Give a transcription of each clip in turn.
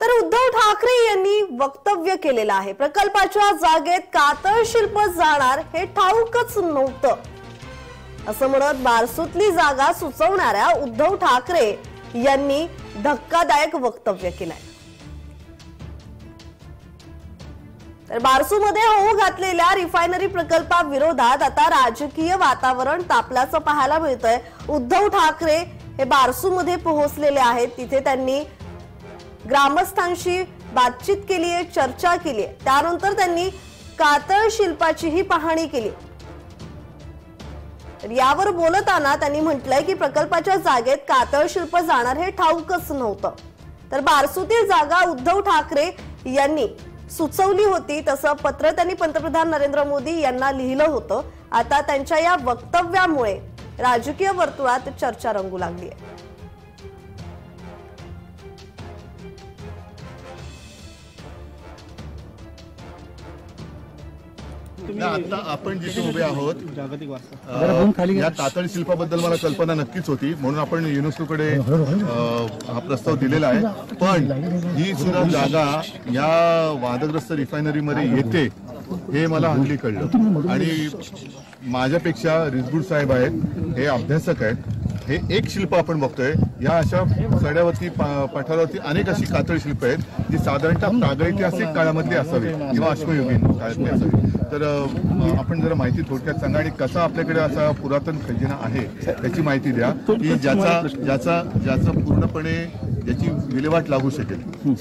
तर उद्धव ठाकरे यांनी वक्तव्य केलेलं आहे. प्रकल्पाच्या जागेत कातळ शिल्प जाणार हे ठाऊकच नव्हतं. असं म्हणत बारसूतली जागा सुचवणाऱ्या उद्धव ठाकरे यांनी धक्कादायक वक्तव्य केलंय. तर बारसूमध्ये होऊ घातलेल्या रिफायनरी प्रकल्पाविरोधात आता राजकीय वातावरण तापल्याचं पाहायला मिळतंय. उद्धव ठाकरे हे बारसूमध्ये पोहोचलेले आहेत. तिथे त्यांनी ग्रामस्थांशी बातचीत केली आहे चर्चा केली आहे. त्यानंतर त्यांनी कातळ शिल्पाचीही पाहणी केली. यावर बोलताना त्यांनी म्हटलंय की प्रकल्पाच्या जागेत कातळ शिल्प जाणार हे ठाऊकच नव्हतं. तर बारसूतील जागा उद्धव ठाकरे यांनी सुचवली होती तसं पत्र त्यांनी पंतप्रधान नरेंद्र मोदी यांना लिहिलं होतं. आता त्यांच्या या वक्तव्यामुळे राजकीय वर्तुळात चर्चा रंगू लागली आहे. आता आपण जिथे उभे आहोत जागतिक वारसा. अ, या कातळ शिल्पाबद्दल मला कल्पना नक्कीच होती म्हणून आपण युनेस्कोकडे हा प्रस्ताव दिलेला आहे. पण ही सुद्धा जागा या वादग्रस्त रिफायनरीमध्ये येते हे मला हल्ली कळलं. आणि माझ्यापेक्षा रिजगुड साहेब आहेत हे अभ्यासक आहेत हे एक शिल्प आपण बघतोय. या अशा सड्यावरती पठारावरती अनेक अशी कातळ शिल्प आहेत जी साधारणतः प्रागैतिहासिक काळामधली असावी किंवा अश्मयुगीन काळातली असावी. तर आपण जरा माहिती थोडक्यात सांगा आणि कसा आपल्याकडे असा पुरातन खजिना आहे त्याची माहिती द्या की ज्याचा ज्याचा ज्याचा पूर्णपणे ज्याची विल्हेवाट लागू शकेल.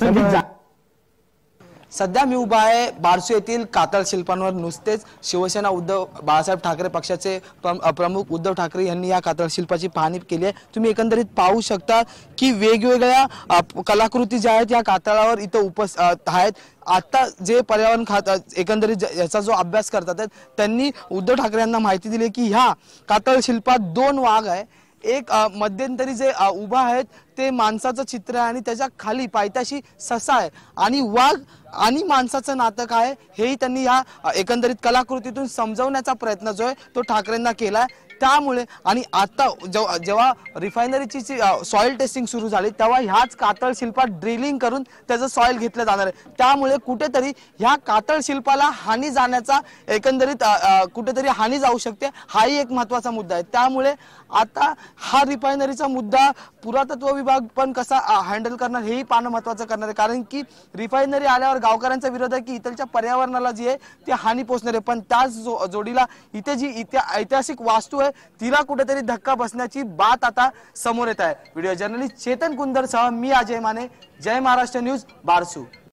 सध्या मी उभा आहे बारसू येथील कातळ शिल्पांवर नुसतेच शिवसेना उद्धव बाळासाहेब ठाकरे पक्षाचे प्रमुख उद्धव ठाकरे यांनी या कातळ शिल्पाची पाहणी केली आहे. तुम्ही एकंदरीत पाहू शकता की वेगवेगळ्या कलाकृती ज्या आहेत या कातळावर इथं उपस आहेत. आता जे पर्यावरण खात एकंदरीत याचा जो अभ्यास करतात त्यांनी उद्धव ठाकरे यांना माहिती दिली की ह्या कातळ शिल्पात दोन वाघ आहे. एक मध्यंतरी जे उभा आहेत ते माणसाचं चित्र आहे आणि त्याच्याखाली पायथ्याशी ससा आहे. आणि वाघ आणि माणसाचं नातं काय आहे, हेही त्यांनी या एकंदरीत कलाकृतीतून समजवण्याचा प्रयत्न जो आहे तो ठाकरेंना केला आहे त्यामुळे आणि आता जेव्हा जेव्हा रिफायनरीची सॉइल टेस्टिंग सुरू झाली तेव्हा ह्याच कातळ शिल्पात ड्रिलिंग करून त्याचं सॉइल घेतलं जाणार आहे. त्यामुळे कुठेतरी ह्या कातळ शिल्पाला हानी जाण्याचा एकंदरीत कुठेतरी हानी जाऊ शकते हाही एक महत्त्वाचा मुद्दा आहे. त्यामुळे आता हा रिफायनरीचा मुद्दा पुरातत्व विभाग पण कसा हँडल करणार हेही पाहणं महत्वाचं करणार आहे. कारण की रिफायनरी आल्यावर गावकऱ्यांचा विरोध आहे की इथलच्या पर्यावरणाला जी आहे ती हानी पोचणार आहे. पण त्याच जो- जोडीला इथे जी इति- ऐतिहासिक वास्तू आहे तिला कुठेतरी धक्का बसण्याची बात आता समोर येत आहे. व्हिडिओ जर्नलिस्ट चेतन कुंदर सह मी अजय माने जय महाराष्ट्र न्यूज बारसू.